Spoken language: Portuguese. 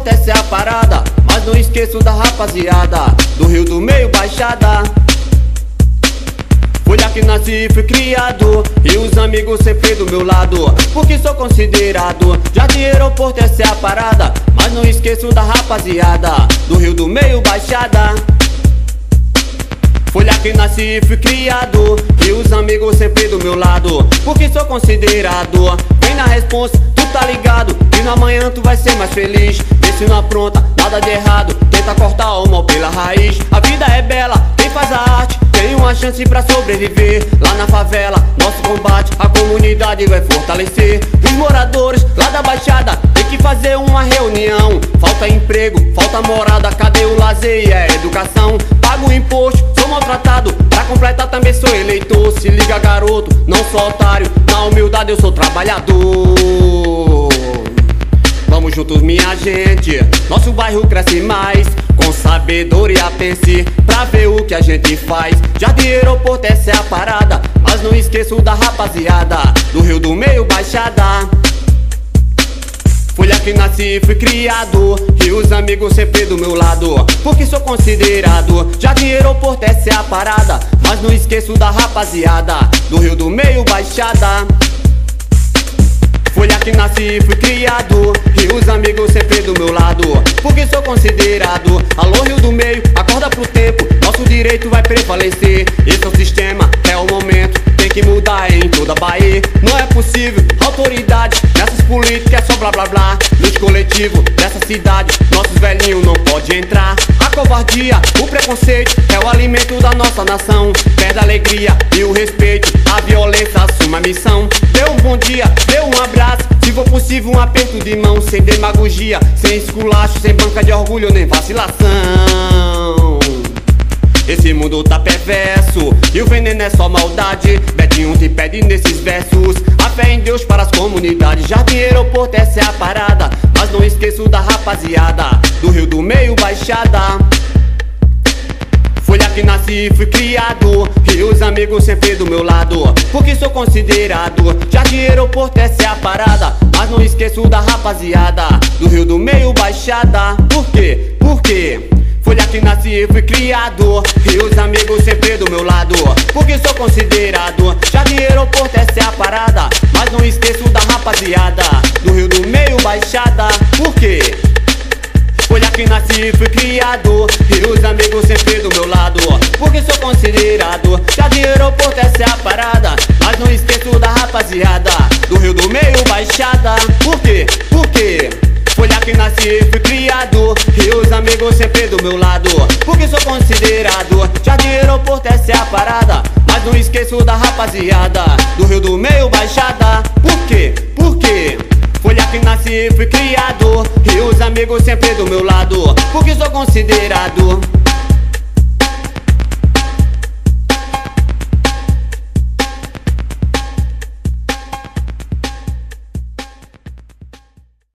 é a parada. Mas não esqueço da rapaziada do Rio do Meio Baixada. Foi aqui nasci e fui criado E os amigos sempre do meu lado Porque sou considerado Jardim aeroporto, essa é a parada Mas não esqueço da rapaziada Do Rio do Meio Baixada Folha que nasci e fui criado E os amigos sempre do meu lado Porque sou considerado Vem na responsa, tu tá ligado E no amanhã tu vai ser mais feliz Apronta, nada de errado. Tenta cortar o mal pela raiz. A vida é bela, quem faz a arte Tem uma chance pra sobreviver. Lá na favela, nosso combate A comunidade vai fortalecer. Os moradores lá da Baixada Tem que fazer uma reunião. Falta emprego, falta morada Cadê o lazer e a educação? Pago imposto maltratado Pra completar também sou eleitor. Se liga garoto, não sou otário Na humildade eu sou trabalhador Juntos minha gente. Nosso bairro cresce mais Com sabedoria pense Pra ver o que a gente faz. Jardim aeroporto essa é a parada Mas não esqueço da rapaziada. Do Rio do Meio Baixada. Folha que nasci e fui criado E os amigos sempre do meu lado Porque sou considerado. Jardim aeroporto, essa é a parada Mas não esqueço da rapaziada. Do Rio do Meio Baixada Folha que nasci e fui criado E os amigos sempre do meu lado. Porque sou considerado? Alô Rio do Meio, acorda pro tempo Nosso direito vai prevalecer. Esse é o sistema, é o momento Tem que mudar em toda a Bahia. Não é possível, autoridade Nessas políticas é só blá blá blá. Nos coletivos dessa cidade Nossos velhinhos não pode entrar. A covardia, o preconceito É o alimento da nossa nação. Perde a alegria e o respeito A violência assume a missão. Dê um bom dia, dê possível um aperto de mão Sem demagogia, sem esculacho Sem banca de orgulho nem vacilação. Esse mundo tá perverso E o veneno é só maldade. Betinho te pede nesses versos A fé em Deus para as comunidades. Jardim aeroporto, essa é a parada. Mas não esqueço da rapaziada Do Rio do Meio Baixada. Folha que nasci e fui criado. E os amigos sempre do meu lado Porque sou considerado. Jardim aeroporto, essa é a parada Mas não esqueço da rapaziada. Do Rio do Meio Baixada. Por quê? Por quê? Folha que nasci e fui criado. E os amigos sempre do meu lado Porque sou considerado. Jardim aeroporto, essa é a parada Mas não esqueço da rapaziada. Do Rio do Meio Baixada. Por quê? Folha que nasci e fui criado. E os amigos sempre do meu lado Porque sou considerado Jardim aeroporto, essa é a parada. Mas não esqueço da rapaziada Do Rio do Meio Baixada. Por quê? Por quê? Folha que nasci e fui criado. E os amigos sempre do meu lado Porque sou considerado Jardim aeroporto, essa é a parada. Mas não esqueço da rapaziada Do Rio do Meio Baixada. Por quê? Por quê? Folha que nasci e fui criado. E os amigos sempre do meu lado Porque sou considerado